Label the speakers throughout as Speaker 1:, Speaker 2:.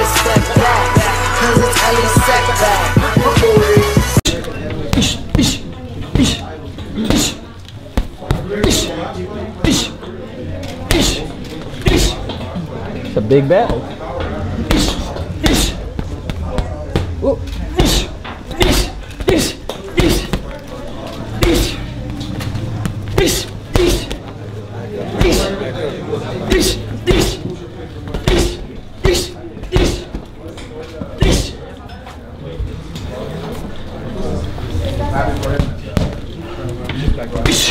Speaker 1: a step back, cause it's
Speaker 2: Elie Seckbach.
Speaker 3: It's a big battle.
Speaker 2: Peace. Chris.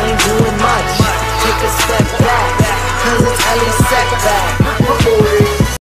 Speaker 1: Ain't doing much. Take a step back. Cause it's Elie Seckbach.